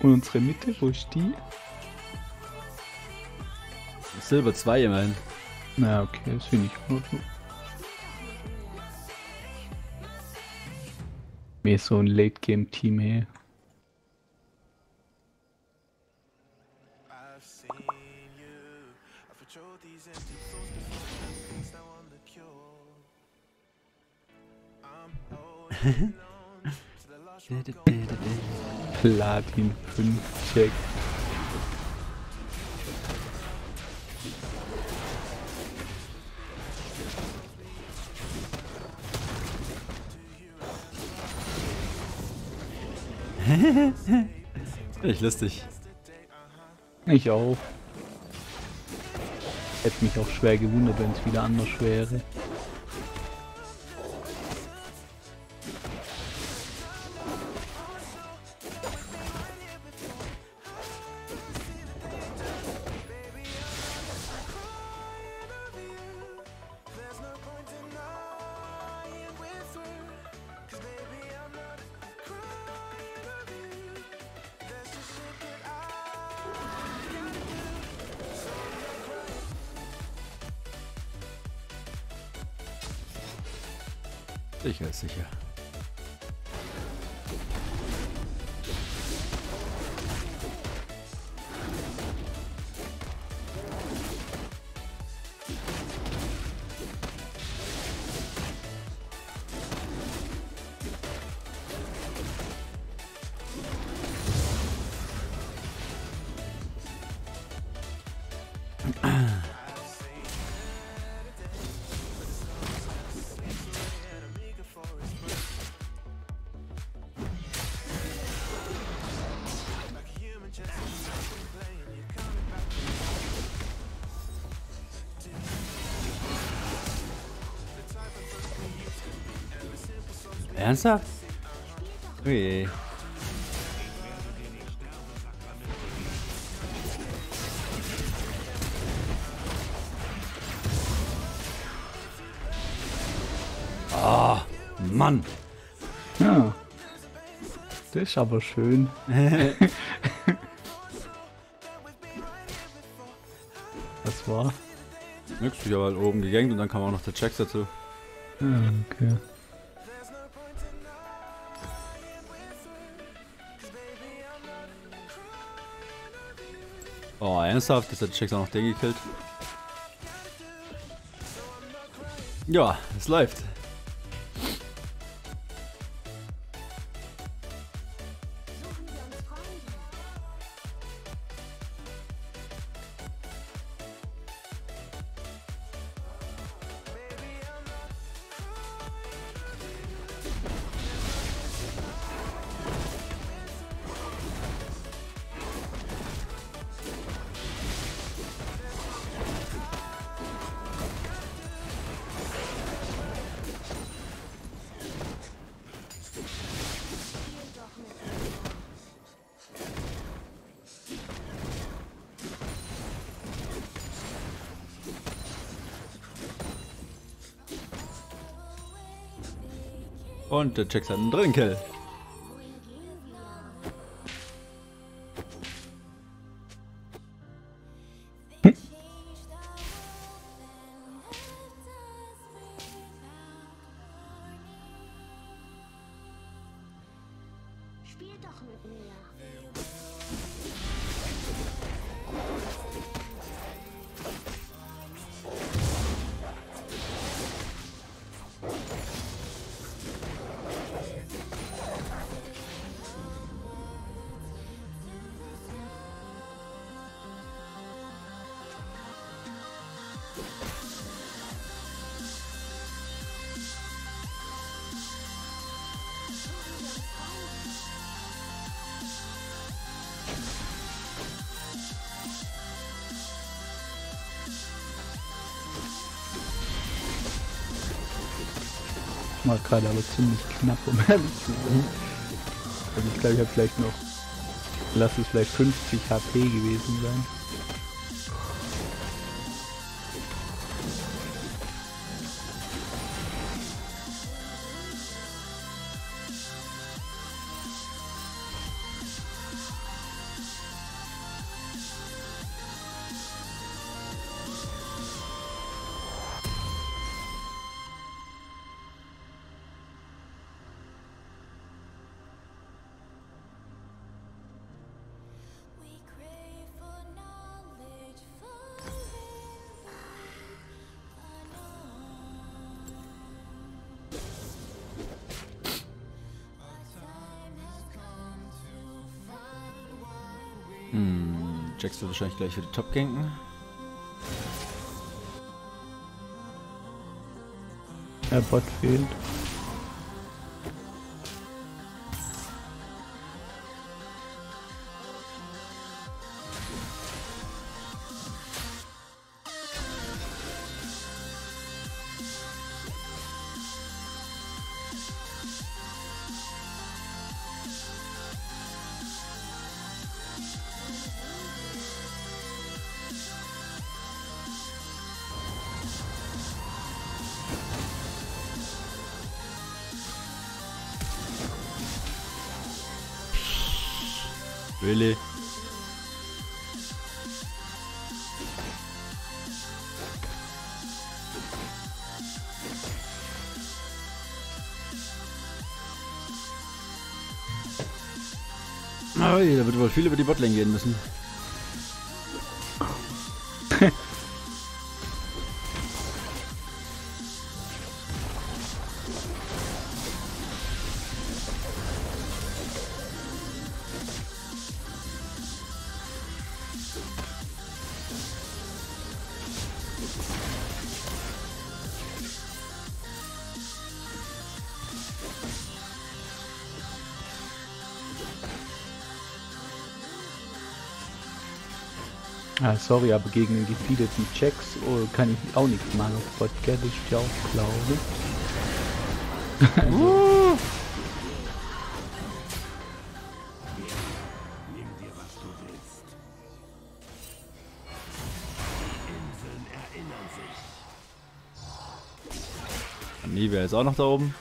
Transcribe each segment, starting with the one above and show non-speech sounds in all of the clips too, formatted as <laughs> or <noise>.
Und unsere Mitte, wo ist die? Silber 2 immerhin. Na, okay, das finde ich gut. Mehr so ein Late-Game-Team hier. <laughs> <laughs> <laughs> Platin 5 Check. <laughs> Echt lustig. Ich auch. Hätte mich auch schwer gewundert, wenn es wieder anders wäre. Sicher ist sicher. Ernsthaft? Ui. Ah, Mann. Ja. Das ist aber schön. <laughs> Was war? Nix, ich habe halt oben gegangen und dann kam auch noch der Checks dazu. Ja, okay. Oh, ernsthaft? Ist der Checks auch noch den gekillt? Ja, es läuft. Und der einen dritten Kill. War gerade aber ziemlich knapp, um ehrlich zu sein. Also ich glaube, ich habe vielleicht noch, lass es vielleicht 50 HP gewesen sein. Hm, Jax wird wahrscheinlich gleich wieder top ganken. Der Bot fehlt. Oh, da wird wohl viel über die Botlane gehen müssen. Ah, sorry, aber gegen den gefeedeten Checks oh, kann ich auch nichts machen auf? Das ist ja auch klar, oder? also, Nivea ist auch noch da oben.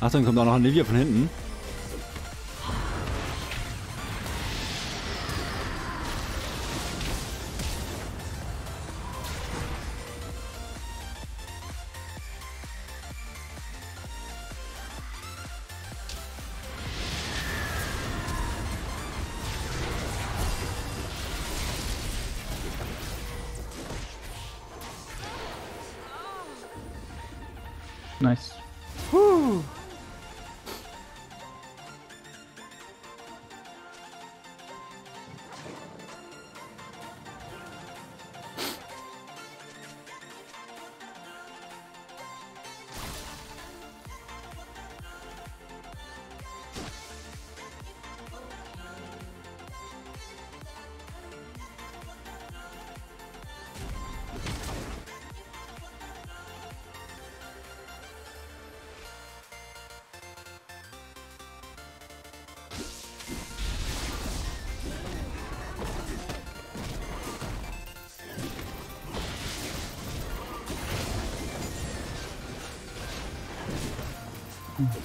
Achtung, kommt auch noch ein Nivea von hinten.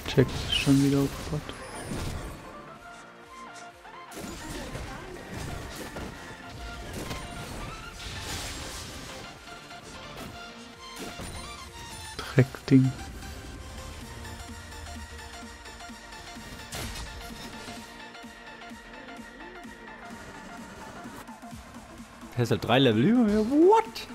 Check schon wieder auf Bot. Dreckding. Der ist halt drei Level über mir. What?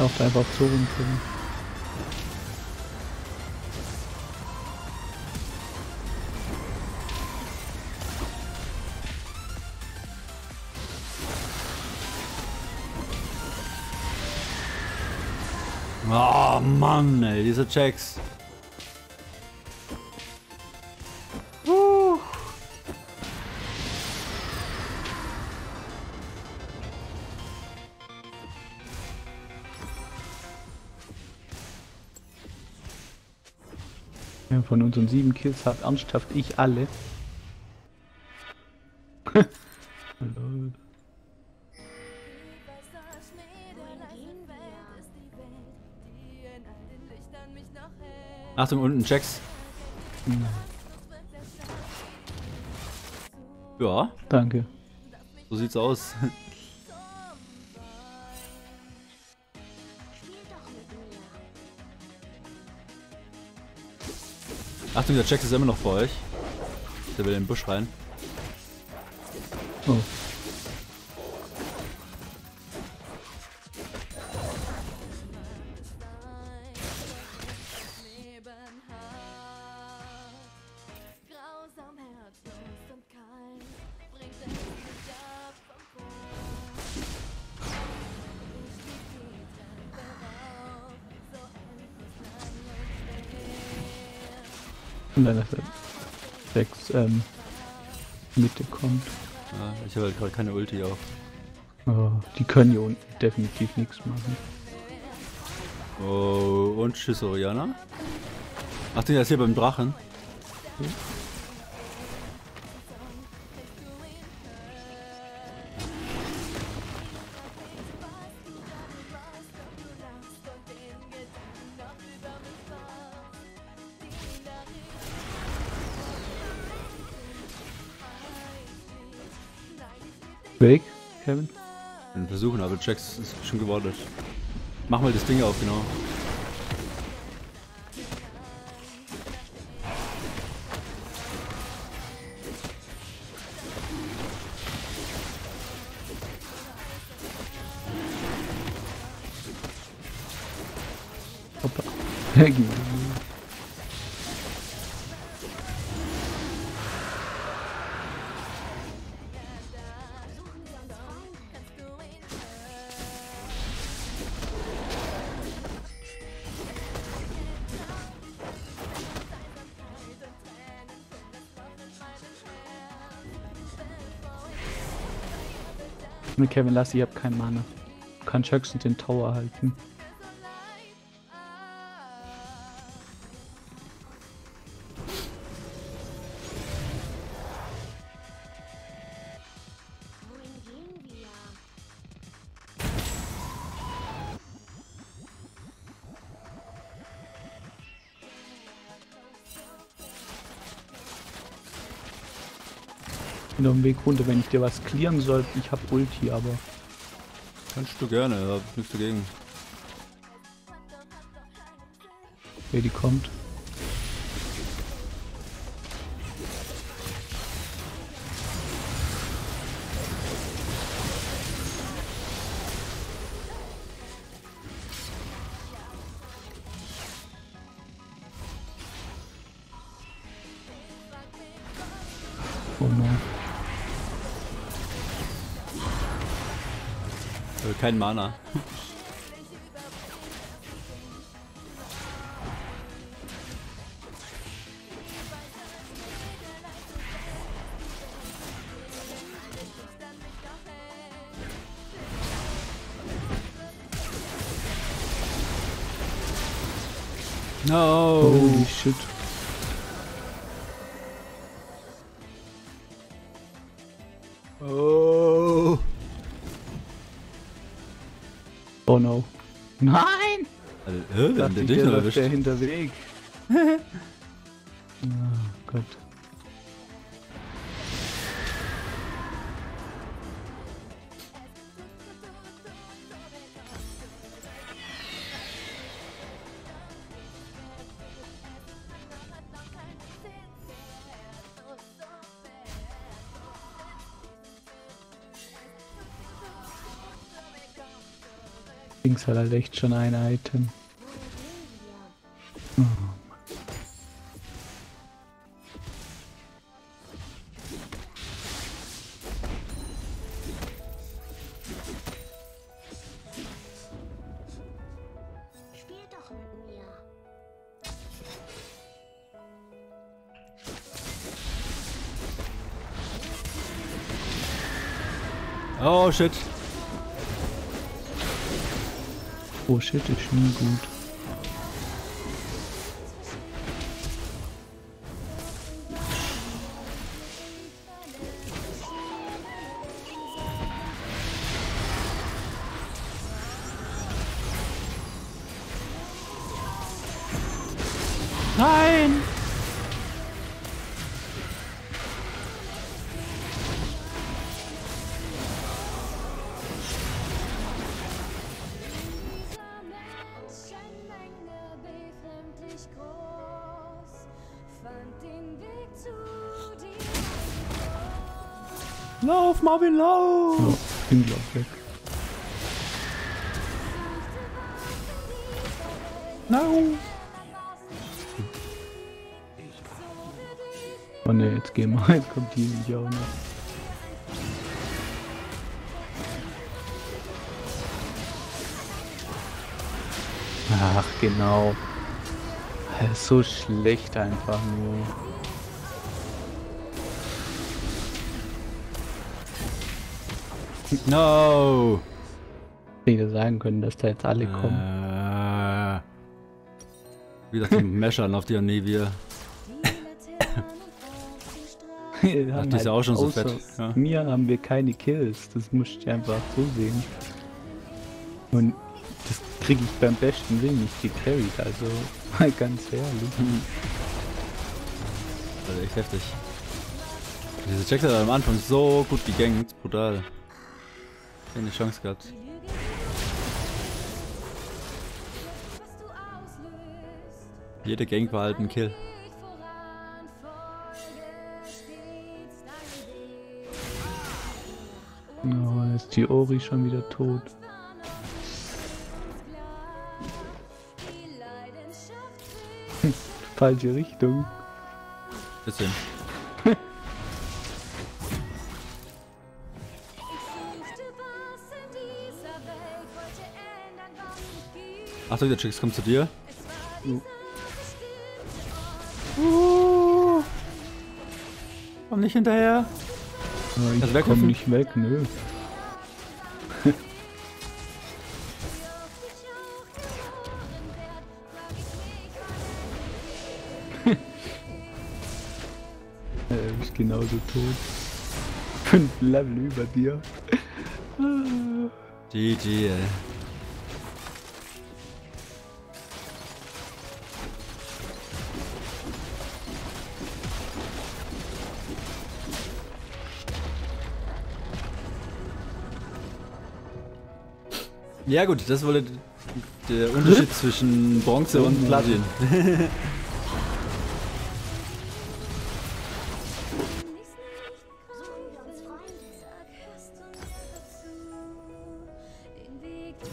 Taucht einfach so runter. Oh Mann, ey, diese Checks. Von unseren sieben Kills hat ernsthaft ich alle. Achtung, unten Checks. Ja, Danke. so sieht's aus. Achtung, der Checks ist immer noch vor euch. Der will in den Busch rein. Oh. Dann ist er sechs ähm, Mitte kommt. Ja, ich habe halt gerade keine Ulti auf. Oh, die können hier unten definitiv nichts machen. Oh, und tschüss, Oriana. Achtung, der ist hier beim Drachen. Weg, versuchen, aber Checks ist schon gewartet. Mach mal das Ding auf, genau. Hoppa. <laughs> Kevin, lass, ich hab keinen Mana. Du kannst höchstens den Tower halten. Bin auf dem Weg runter, wenn ich dir was clearen soll. Ich hab Ulti, aber Kannst du gerne, hab nichts dagegen. wer die kommt. Kein Mana. No. Nein! Also, hä, wir haben Dachte den ich, dich der noch erwischt. der Hinterweg. oh Dings hat halt echt schon ein Item. Spiel doch mit mir. Oh shit. Oh shit, ist nie gut. Lauf, Marvin, lauf! Oh, bin glaub weg. No! Oh ne, jetzt gehen wir. <laughs> Jetzt kommt die nämlich auch noch. Ach, genau. So schlecht einfach nur. No! Hätte ich das sagen können, dass da jetzt alle kommen. Äh, wieder die Meschern auf die Anivia. Haben die ist ja auch schon so fett, ja. Mir haben wir keine Kills. Das muss ich einfach so sehen. Und das kriege ich beim besten Willen nicht gecarried. Also <laughs> mal ganz ehrlich. Das ist echt heftig. Diese Jacks hat am Anfang so gut gegankt, brutal. Keine Chance gehabt. Jede Gang war halt ein Kill. Oh, jetzt ist die Ori schon wieder tot. <laughs> Falsche Richtung. Bisschen. Achtung, der Chicks kommt zu dir. Es war dieser bestimmte Ort, Uh, komm nicht hinterher. Aber Also ich wegwerfen? komm nicht weg, nö. wann Er ist genauso tot. Fünf Level über dir. GG, ey. Ja gut, das wurde der Unterschied zwischen Bronze und Platin. Weg zu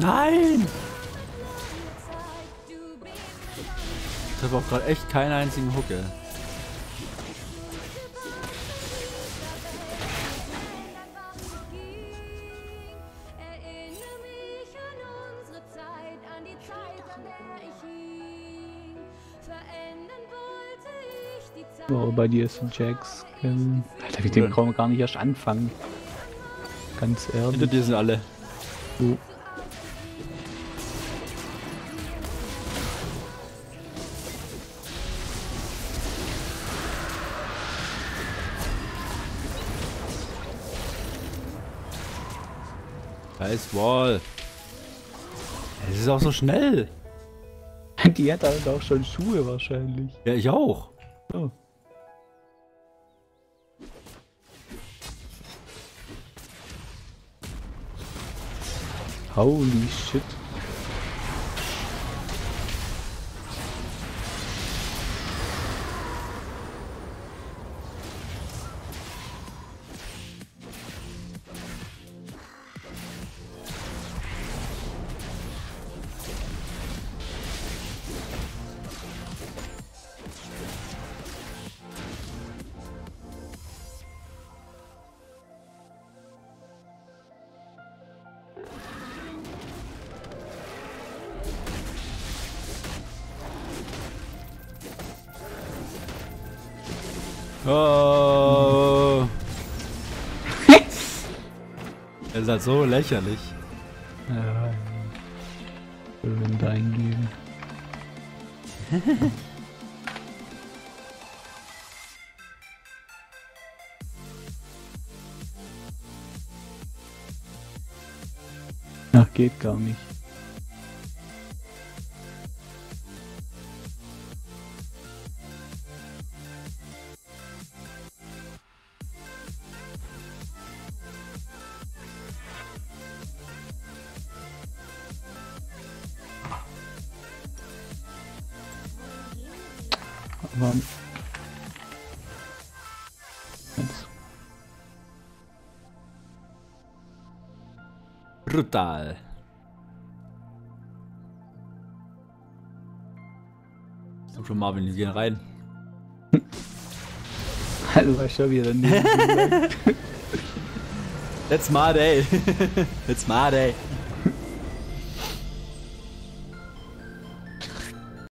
Nein! Ich habe auch gerade echt keinen einzigen Hook, ich. Oh, bei dir ist ein Jax. Kevin. Alter, wir den wir gar nicht erst anfangen. Ganz Hinter ehrlich. dir sind alle. So. Da ist Wall. Es ist auch so schnell. Die hat halt auch schon Schuhe wahrscheinlich. Ja, ich auch. Oh. Holy shit. Oh. Er ist halt so lächerlich. Ja, Wind eingeben. <laughs> Ach, geht gar nicht. Aber Brutal. Sag schon Marvin, wir gehen rein. <laughs> Also war schon wieder neben That's my day. It's my day.